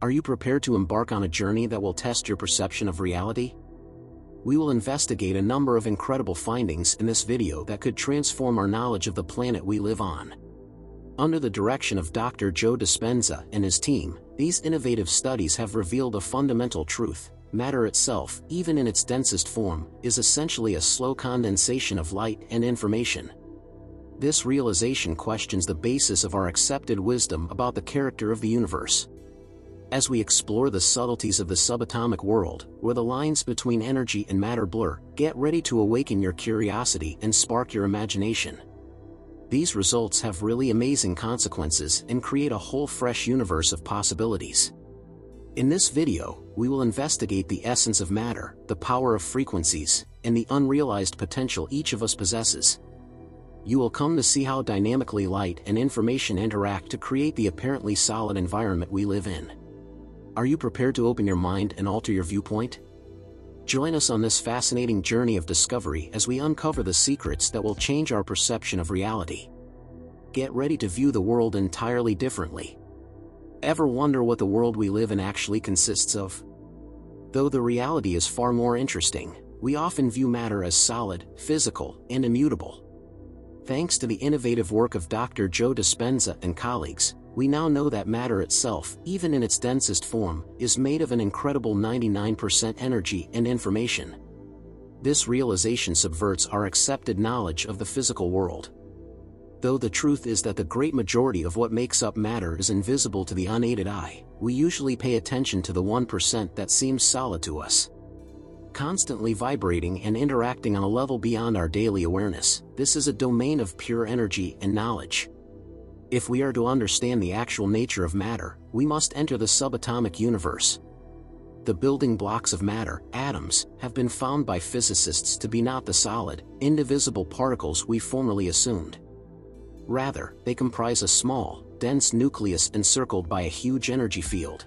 Are you prepared to embark on a journey that will test your perception of reality? We will investigate a number of incredible findings in this video that could transform our knowledge of the planet we live on. Under the direction of Dr. Joe Dispenza and his team, these innovative studies have revealed a fundamental truth. Matter itself, even in its densest form, is essentially a slow condensation of light and information. This realization questions the basis of our accepted wisdom about the character of the universe. As we explore the subtleties of the subatomic world, where the lines between energy and matter blur, get ready to awaken your curiosity and spark your imagination. These results have really amazing consequences and create a whole fresh universe of possibilities. In this video, we will investigate the essence of matter, the power of frequencies, and the unrealized potential each of us possesses. You will come to see how dynamically light and information interact to create the apparently solid environment we live in. Are you prepared to open your mind and alter your viewpoint? Join us on this fascinating journey of discovery as we uncover the secrets that will change our perception of reality. Get ready to view the world entirely differently. Ever wonder what the world we live in actually consists of? Though the reality is far more interesting, we often view matter as solid, physical, and immutable. Thanks to the innovative work of Dr. Joe Dispenza and colleagues, we now know that matter itself, even in its densest form, is made of an incredible 99% energy and information. This realization subverts our accepted knowledge of the physical world. Though the truth is that the great majority of what makes up matter is invisible to the unaided eye, we usually pay attention to the 1% that seems solid to us. Constantly vibrating and interacting on a level beyond our daily awareness, this is a domain of pure energy and knowledge. If we are to understand the actual nature of matter, we must enter the subatomic universe. The building blocks of matter, atoms, have been found by physicists to be not the solid, indivisible particles we formerly assumed. Rather, they comprise a small, dense nucleus encircled by a huge energy field.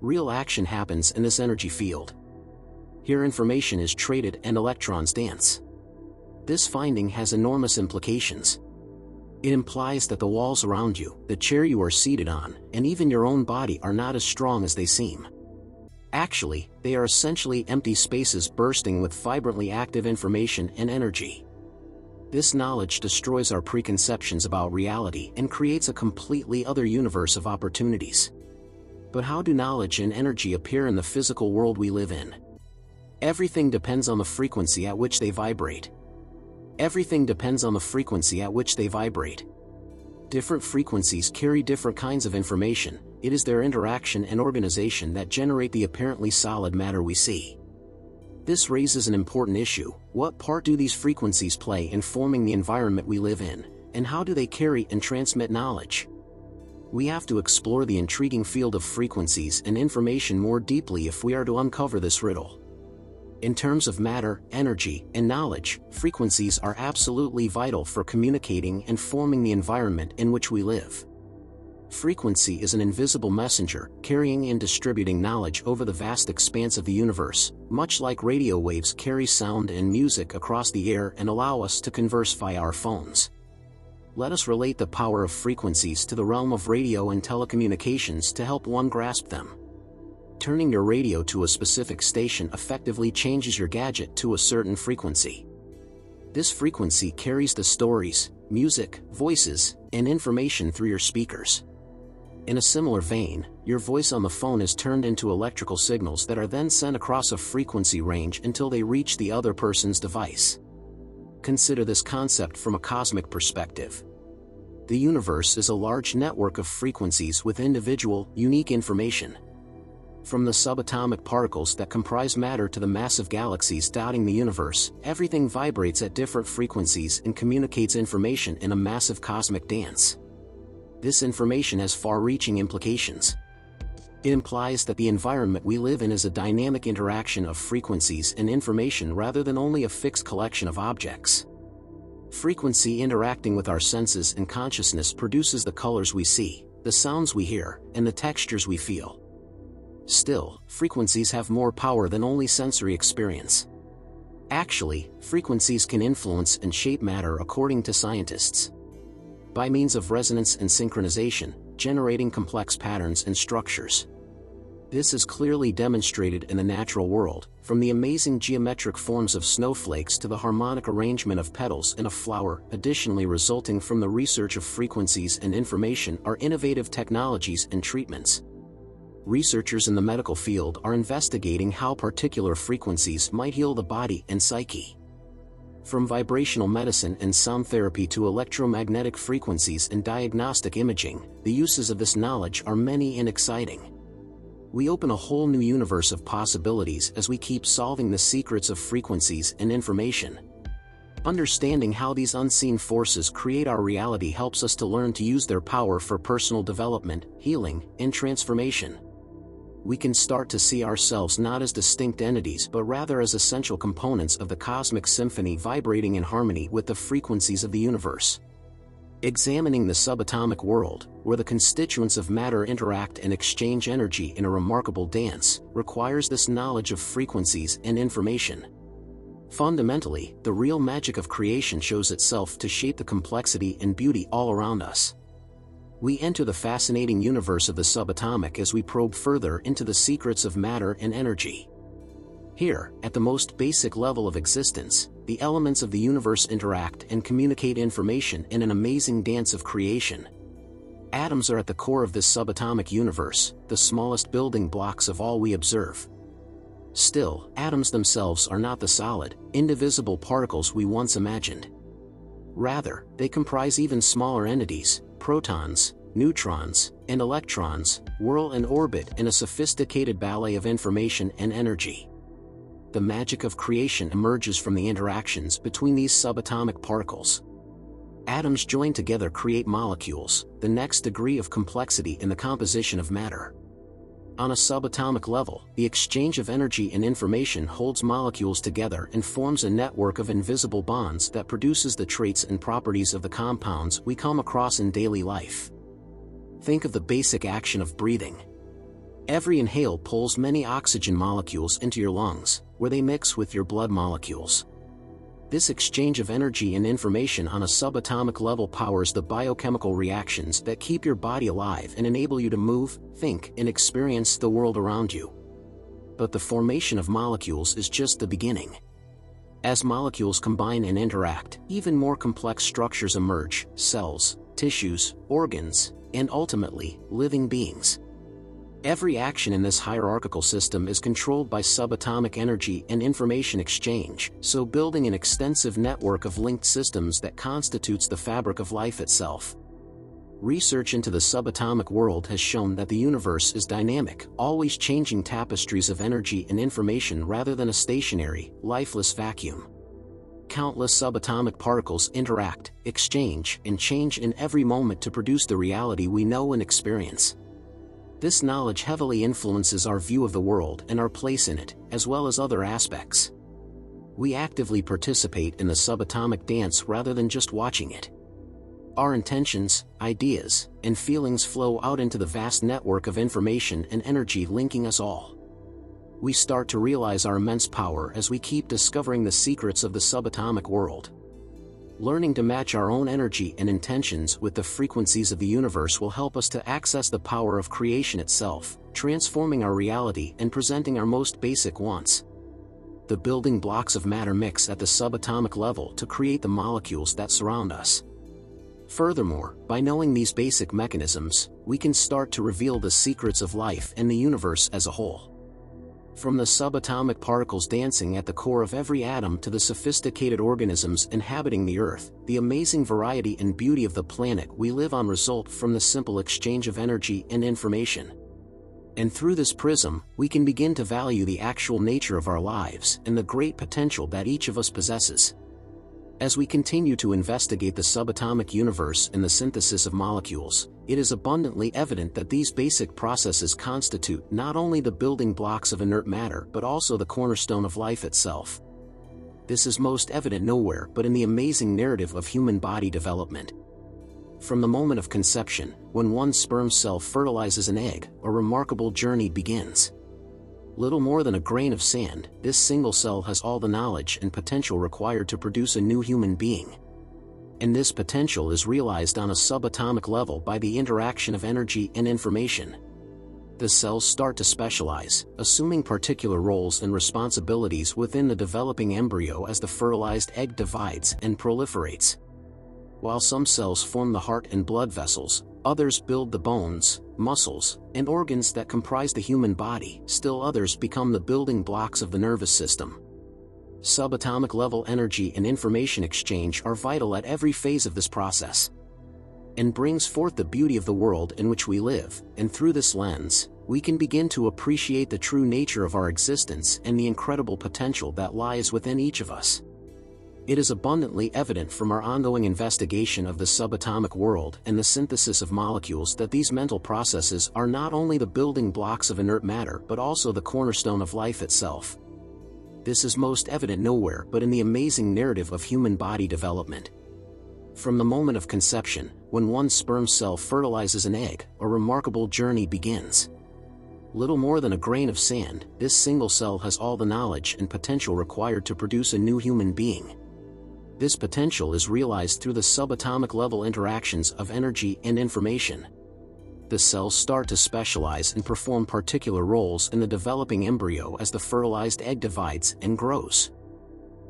Real action happens in this energy field. Here information is traded and electrons dance. This finding has enormous implications. It implies that the walls around you, the chair you are seated on, and even your own body are not as strong as they seem. Actually, they are essentially empty spaces bursting with vibrantly active information and energy. This knowledge destroys our preconceptions about reality and creates a completely other universe of opportunities. But how do knowledge and energy appear in the physical world we live in? Everything depends on the frequency at which they vibrate. Everything depends on the frequency at which they vibrate. Different frequencies carry different kinds of information, it is their interaction and organization that generate the apparently solid matter we see. This raises an important issue, what part do these frequencies play in forming the environment we live in, and how do they carry and transmit knowledge? We have to explore the intriguing field of frequencies and information more deeply if we are to uncover this riddle. In terms of matter, energy, and knowledge, frequencies are absolutely vital for communicating and forming the environment in which we live. Frequency is an invisible messenger, carrying and distributing knowledge over the vast expanse of the universe, much like radio waves carry sound and music across the air and allow us to converse via our phones. Let us relate the power of frequencies to the realm of radio and telecommunications to help one grasp them turning your radio to a specific station effectively changes your gadget to a certain frequency. This frequency carries the stories, music, voices, and information through your speakers. In a similar vein, your voice on the phone is turned into electrical signals that are then sent across a frequency range until they reach the other person's device. Consider this concept from a cosmic perspective. The universe is a large network of frequencies with individual, unique information. From the subatomic particles that comprise matter to the massive galaxies dotting the universe, everything vibrates at different frequencies and communicates information in a massive cosmic dance. This information has far-reaching implications. It implies that the environment we live in is a dynamic interaction of frequencies and information rather than only a fixed collection of objects. Frequency interacting with our senses and consciousness produces the colors we see, the sounds we hear, and the textures we feel. Still, frequencies have more power than only sensory experience. Actually, frequencies can influence and shape matter according to scientists. By means of resonance and synchronization, generating complex patterns and structures. This is clearly demonstrated in the natural world, from the amazing geometric forms of snowflakes to the harmonic arrangement of petals in a flower, additionally resulting from the research of frequencies and information are innovative technologies and treatments. Researchers in the medical field are investigating how particular frequencies might heal the body and psyche. From vibrational medicine and sound therapy to electromagnetic frequencies and diagnostic imaging, the uses of this knowledge are many and exciting we open a whole new universe of possibilities as we keep solving the secrets of frequencies and information. Understanding how these unseen forces create our reality helps us to learn to use their power for personal development, healing, and transformation. We can start to see ourselves not as distinct entities but rather as essential components of the cosmic symphony vibrating in harmony with the frequencies of the universe. Examining the subatomic world, where the constituents of matter interact and exchange energy in a remarkable dance, requires this knowledge of frequencies and information. Fundamentally, the real magic of creation shows itself to shape the complexity and beauty all around us. We enter the fascinating universe of the subatomic as we probe further into the secrets of matter and energy. Here, at the most basic level of existence, the elements of the universe interact and communicate information in an amazing dance of creation. Atoms are at the core of this subatomic universe, the smallest building blocks of all we observe. Still, atoms themselves are not the solid, indivisible particles we once imagined. Rather, they comprise even smaller entities, protons, neutrons, and electrons, whirl and orbit in a sophisticated ballet of information and energy the magic of creation emerges from the interactions between these subatomic particles. Atoms joined together create molecules, the next degree of complexity in the composition of matter. On a subatomic level, the exchange of energy and information holds molecules together and forms a network of invisible bonds that produces the traits and properties of the compounds we come across in daily life. Think of the basic action of breathing. Every inhale pulls many oxygen molecules into your lungs, where they mix with your blood molecules. This exchange of energy and information on a subatomic level powers the biochemical reactions that keep your body alive and enable you to move, think, and experience the world around you. But the formation of molecules is just the beginning. As molecules combine and interact, even more complex structures emerge cells, tissues, organs, and ultimately, living beings. Every action in this hierarchical system is controlled by subatomic energy and information exchange, so building an extensive network of linked systems that constitutes the fabric of life itself. Research into the subatomic world has shown that the universe is dynamic, always changing tapestries of energy and information rather than a stationary, lifeless vacuum. Countless subatomic particles interact, exchange, and change in every moment to produce the reality we know and experience. This knowledge heavily influences our view of the world and our place in it, as well as other aspects. We actively participate in the subatomic dance rather than just watching it. Our intentions, ideas, and feelings flow out into the vast network of information and energy linking us all. We start to realize our immense power as we keep discovering the secrets of the subatomic world. Learning to match our own energy and intentions with the frequencies of the universe will help us to access the power of creation itself, transforming our reality and presenting our most basic wants. The building blocks of matter mix at the subatomic level to create the molecules that surround us. Furthermore, by knowing these basic mechanisms, we can start to reveal the secrets of life and the universe as a whole. From the subatomic particles dancing at the core of every atom to the sophisticated organisms inhabiting the Earth, the amazing variety and beauty of the planet we live on result from the simple exchange of energy and information. And through this prism, we can begin to value the actual nature of our lives and the great potential that each of us possesses. As we continue to investigate the subatomic universe and the synthesis of molecules, it is abundantly evident that these basic processes constitute not only the building blocks of inert matter but also the cornerstone of life itself. This is most evident nowhere but in the amazing narrative of human body development. From the moment of conception, when one sperm cell fertilizes an egg, a remarkable journey begins little more than a grain of sand, this single cell has all the knowledge and potential required to produce a new human being. And this potential is realized on a subatomic level by the interaction of energy and information. The cells start to specialize, assuming particular roles and responsibilities within the developing embryo as the fertilized egg divides and proliferates. While some cells form the heart and blood vessels, others build the bones, muscles, and organs that comprise the human body, still others become the building blocks of the nervous system. Subatomic level energy and information exchange are vital at every phase of this process. And brings forth the beauty of the world in which we live, and through this lens, we can begin to appreciate the true nature of our existence and the incredible potential that lies within each of us. It is abundantly evident from our ongoing investigation of the subatomic world and the synthesis of molecules that these mental processes are not only the building blocks of inert matter but also the cornerstone of life itself. This is most evident nowhere but in the amazing narrative of human body development. From the moment of conception, when one sperm cell fertilizes an egg, a remarkable journey begins. Little more than a grain of sand, this single cell has all the knowledge and potential required to produce a new human being. This potential is realized through the subatomic level interactions of energy and information. The cells start to specialize and perform particular roles in the developing embryo as the fertilized egg divides and grows.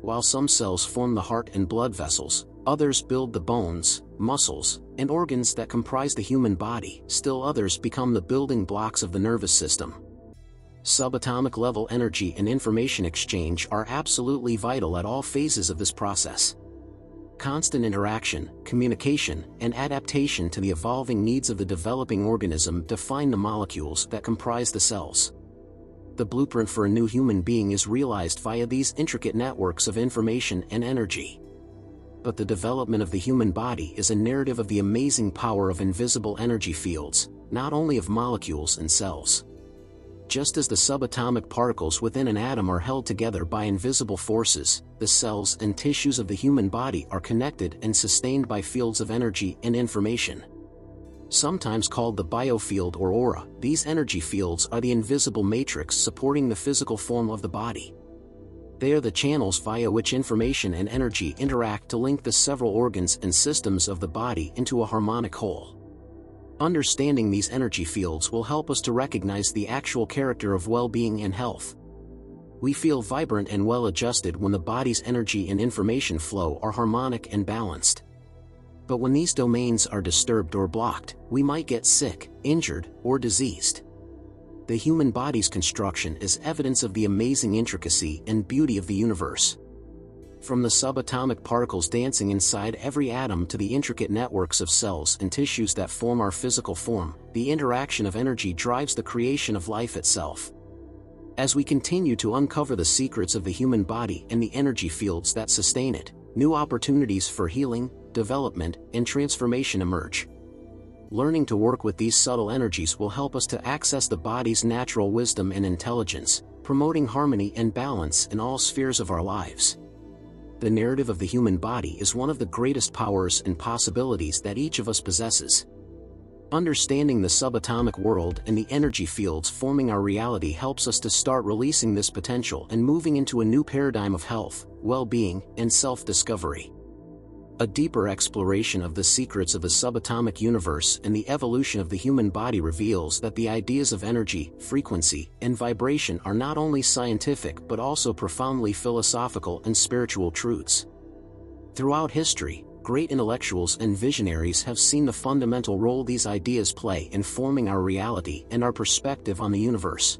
While some cells form the heart and blood vessels, others build the bones, muscles, and organs that comprise the human body, still others become the building blocks of the nervous system. Subatomic level energy and information exchange are absolutely vital at all phases of this process. Constant interaction, communication, and adaptation to the evolving needs of the developing organism define the molecules that comprise the cells. The blueprint for a new human being is realized via these intricate networks of information and energy. But the development of the human body is a narrative of the amazing power of invisible energy fields, not only of molecules and cells just as the subatomic particles within an atom are held together by invisible forces, the cells and tissues of the human body are connected and sustained by fields of energy and information. Sometimes called the biofield or aura, these energy fields are the invisible matrix supporting the physical form of the body. They are the channels via which information and energy interact to link the several organs and systems of the body into a harmonic whole. Understanding these energy fields will help us to recognize the actual character of well-being and health. We feel vibrant and well-adjusted when the body's energy and information flow are harmonic and balanced. But when these domains are disturbed or blocked, we might get sick, injured, or diseased. The human body's construction is evidence of the amazing intricacy and beauty of the universe. From the subatomic particles dancing inside every atom to the intricate networks of cells and tissues that form our physical form, the interaction of energy drives the creation of life itself. As we continue to uncover the secrets of the human body and the energy fields that sustain it, new opportunities for healing, development, and transformation emerge. Learning to work with these subtle energies will help us to access the body's natural wisdom and intelligence, promoting harmony and balance in all spheres of our lives the narrative of the human body is one of the greatest powers and possibilities that each of us possesses. Understanding the subatomic world and the energy fields forming our reality helps us to start releasing this potential and moving into a new paradigm of health, well-being, and self-discovery. A deeper exploration of the secrets of the subatomic universe and the evolution of the human body reveals that the ideas of energy, frequency, and vibration are not only scientific but also profoundly philosophical and spiritual truths. Throughout history, great intellectuals and visionaries have seen the fundamental role these ideas play in forming our reality and our perspective on the universe.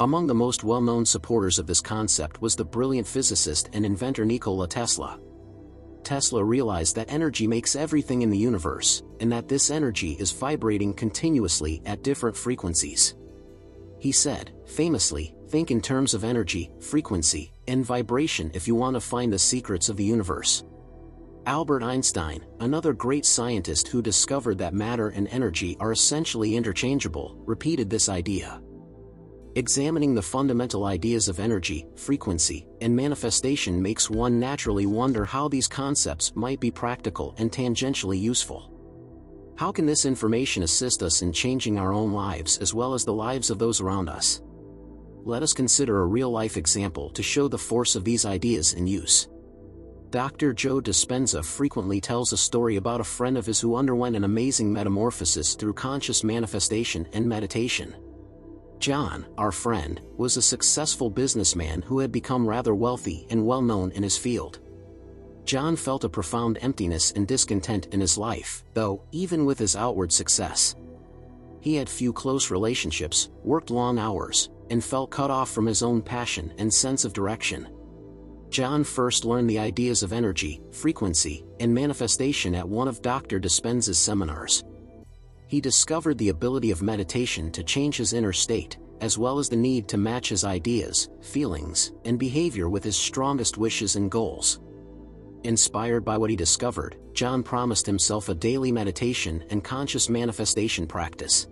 Among the most well-known supporters of this concept was the brilliant physicist and inventor Nikola Tesla. Tesla realized that energy makes everything in the universe, and that this energy is vibrating continuously at different frequencies. He said, famously, think in terms of energy, frequency, and vibration if you want to find the secrets of the universe. Albert Einstein, another great scientist who discovered that matter and energy are essentially interchangeable, repeated this idea. Examining the fundamental ideas of energy, frequency, and manifestation makes one naturally wonder how these concepts might be practical and tangentially useful. How can this information assist us in changing our own lives as well as the lives of those around us? Let us consider a real-life example to show the force of these ideas in use. Dr. Joe Dispenza frequently tells a story about a friend of his who underwent an amazing metamorphosis through conscious manifestation and meditation. John, our friend, was a successful businessman who had become rather wealthy and well known in his field. John felt a profound emptiness and discontent in his life, though, even with his outward success. He had few close relationships, worked long hours, and felt cut off from his own passion and sense of direction. John first learned the ideas of energy, frequency, and manifestation at one of Dr. Dispenza's seminars. He discovered the ability of meditation to change his inner state, as well as the need to match his ideas, feelings, and behavior with his strongest wishes and goals. Inspired by what he discovered, John promised himself a daily meditation and conscious manifestation practice.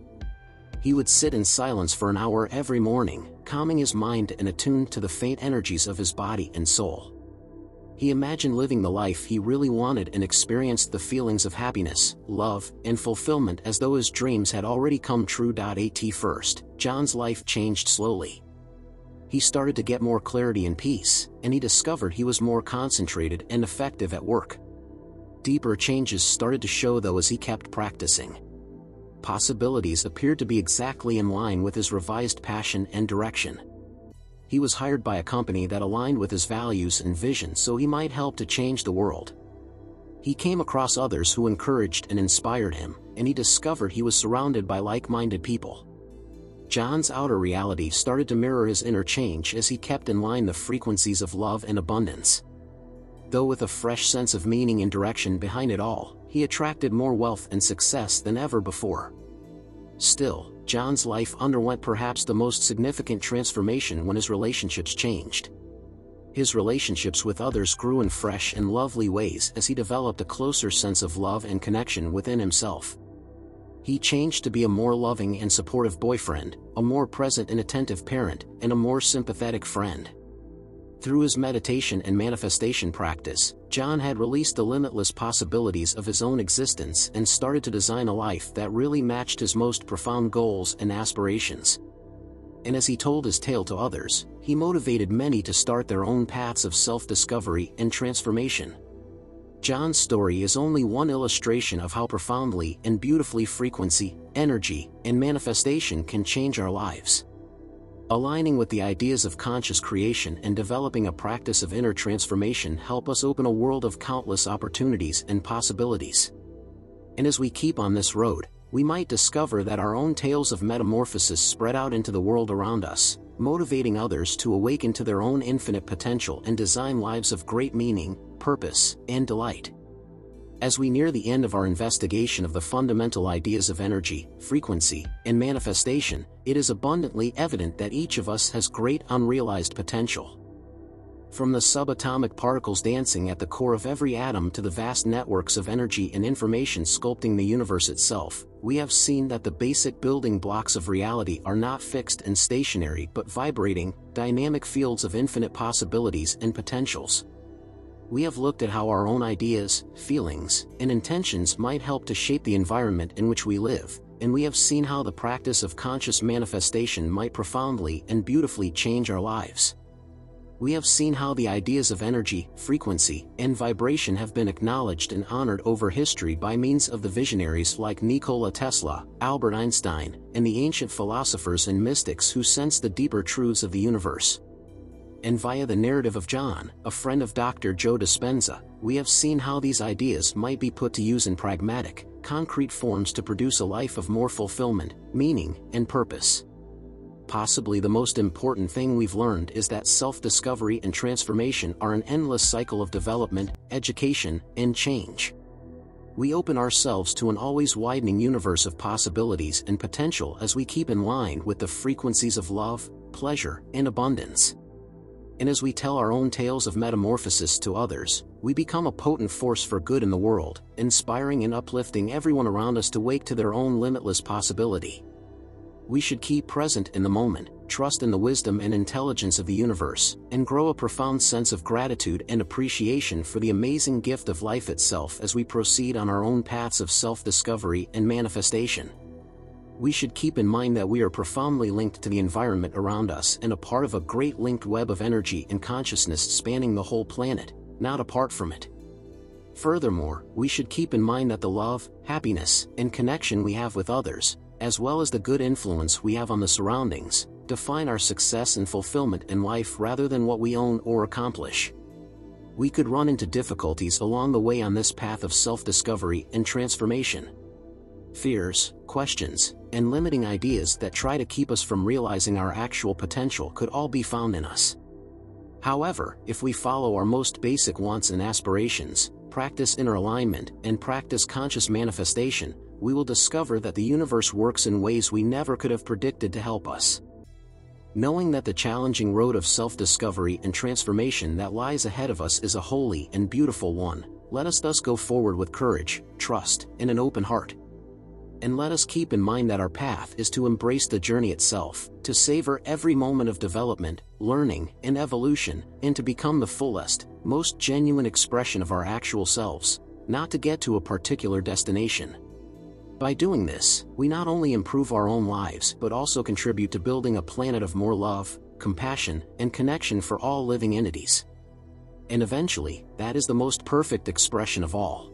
He would sit in silence for an hour every morning, calming his mind and attuned to the faint energies of his body and soul. He imagined living the life he really wanted and experienced the feelings of happiness, love, and fulfillment as though his dreams had already come true. At first, John's life changed slowly he started to get more clarity and peace, and he discovered he was more concentrated and effective at work. Deeper changes started to show though as he kept practicing. Possibilities appeared to be exactly in line with his revised passion and direction. He was hired by a company that aligned with his values and vision so he might help to change the world. He came across others who encouraged and inspired him, and he discovered he was surrounded by like-minded people. John's outer reality started to mirror his inner change as he kept in line the frequencies of love and abundance. Though with a fresh sense of meaning and direction behind it all, he attracted more wealth and success than ever before. Still, John's life underwent perhaps the most significant transformation when his relationships changed. His relationships with others grew in fresh and lovely ways as he developed a closer sense of love and connection within himself he changed to be a more loving and supportive boyfriend, a more present and attentive parent, and a more sympathetic friend. Through his meditation and manifestation practice, John had released the limitless possibilities of his own existence and started to design a life that really matched his most profound goals and aspirations. And as he told his tale to others, he motivated many to start their own paths of self-discovery and transformation. John's story is only one illustration of how profoundly and beautifully frequency, energy, and manifestation can change our lives. Aligning with the ideas of conscious creation and developing a practice of inner transformation help us open a world of countless opportunities and possibilities. And as we keep on this road, we might discover that our own tales of metamorphosis spread out into the world around us, motivating others to awaken to their own infinite potential and design lives of great meaning, purpose, and delight. As we near the end of our investigation of the fundamental ideas of energy, frequency, and manifestation, it is abundantly evident that each of us has great unrealized potential. From the subatomic particles dancing at the core of every atom to the vast networks of energy and information sculpting the universe itself, we have seen that the basic building blocks of reality are not fixed and stationary but vibrating, dynamic fields of infinite possibilities and potentials. We have looked at how our own ideas, feelings, and intentions might help to shape the environment in which we live, and we have seen how the practice of conscious manifestation might profoundly and beautifully change our lives we have seen how the ideas of energy, frequency, and vibration have been acknowledged and honored over history by means of the visionaries like Nikola Tesla, Albert Einstein, and the ancient philosophers and mystics who sensed the deeper truths of the universe. And via the narrative of John, a friend of Dr. Joe Dispenza, we have seen how these ideas might be put to use in pragmatic, concrete forms to produce a life of more fulfillment, meaning, and purpose possibly the most important thing we've learned is that self-discovery and transformation are an endless cycle of development, education, and change. We open ourselves to an always widening universe of possibilities and potential as we keep in line with the frequencies of love, pleasure, and abundance. And as we tell our own tales of metamorphosis to others, we become a potent force for good in the world, inspiring and uplifting everyone around us to wake to their own limitless possibility we should keep present in the moment, trust in the wisdom and intelligence of the universe, and grow a profound sense of gratitude and appreciation for the amazing gift of life itself as we proceed on our own paths of self-discovery and manifestation. We should keep in mind that we are profoundly linked to the environment around us and a part of a great linked web of energy and consciousness spanning the whole planet, not apart from it. Furthermore, we should keep in mind that the love, happiness, and connection we have with others, as well as the good influence we have on the surroundings, define our success and fulfillment in life rather than what we own or accomplish. We could run into difficulties along the way on this path of self-discovery and transformation. Fears, questions, and limiting ideas that try to keep us from realizing our actual potential could all be found in us. However, if we follow our most basic wants and aspirations, practice inner alignment, and practice conscious manifestation, we will discover that the universe works in ways we never could have predicted to help us. Knowing that the challenging road of self-discovery and transformation that lies ahead of us is a holy and beautiful one, let us thus go forward with courage, trust, and an open heart. And let us keep in mind that our path is to embrace the journey itself, to savor every moment of development, learning, and evolution, and to become the fullest, most genuine expression of our actual selves, not to get to a particular destination. By doing this, we not only improve our own lives but also contribute to building a planet of more love, compassion, and connection for all living entities. And eventually, that is the most perfect expression of all.